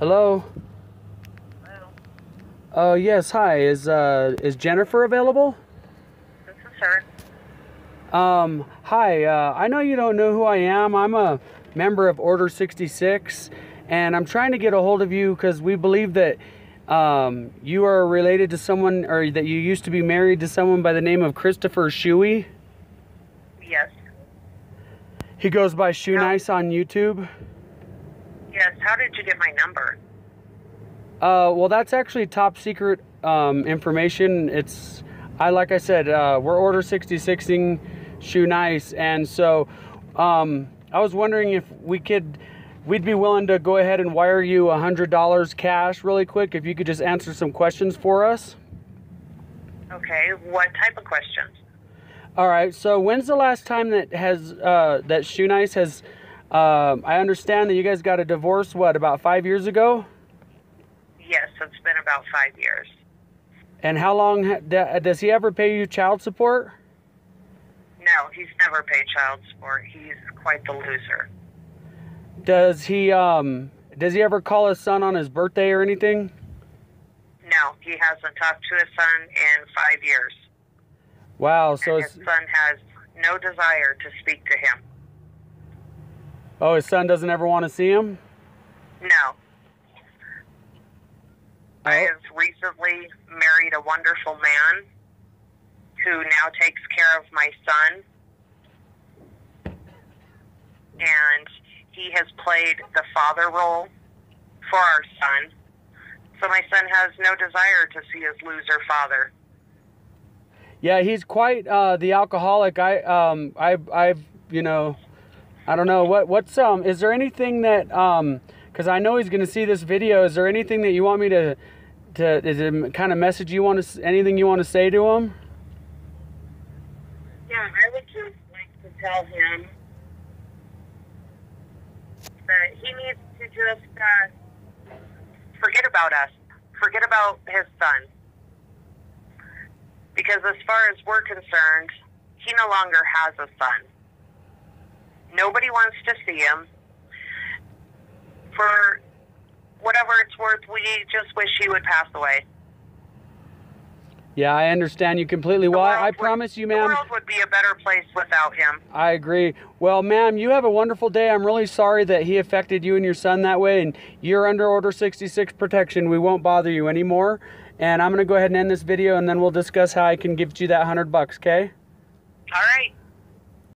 Hello. Hello. Oh yes, hi. Is uh is Jennifer available? This is her. Um, hi. Uh, I know you don't know who I am. I'm a member of Order 66, and I'm trying to get a hold of you because we believe that um, you are related to someone, or that you used to be married to someone by the name of Christopher Shuey. Yes. He goes by Shoe No. Nice on YouTube. Yes. How did you get my number? Uh, well, that's actually top secret um, information. It's, I like I said, uh, we're Order 66ing Shoenice, and so um, I was wondering if we could, we'd be willing to go ahead and wire you a hundred dollars cash really quick if you could just answer some questions for us. Okay. What type of questions? All right. So when's the last time that has uh, that Shoenice has? Um I understand that you guys got a divorce. What about five years ago? Yes, it's been about five years. And how long does he ever pay you child support? No, he's never paid child support. He's quite the loser. Does he um does he ever call his son on his birthday or anything? No, he hasn't talked to his son in five years. Wow, so his son has no desire to speak to him. Oh his son doesn't ever want to see him? No. I have recently married a wonderful man who now takes care of my son. And he has played the father role for our son. So my son has no desire to see his loser father. Yeah, he's quite uh the alcoholic. I um I I've you know I don't know what what's um is there anything that um cuz I know he's going to see this video. Is there anything that you want me to to is it kind of message you want to anything you want to say to him? Yeah, I would just like to tell him that he needs to just uh, forget about us, forget about his son. Because as far as we're concerned, he no longer has a son. Nobody wants to see him. For whatever it's worth, we just wish he would pass away. Yeah, I understand you completely. The Well, I, would- promise you, The ma'am. world would be a better place without him. I agree. Well, ma'am, you have a wonderful day. I'm really sorry that he affected you and your son that way, and you're under Order 66 protection. We won't bother you anymore. And I'm going to go ahead and end this video, and then we'll discuss how I can give you that 100 bucks, okay? All right.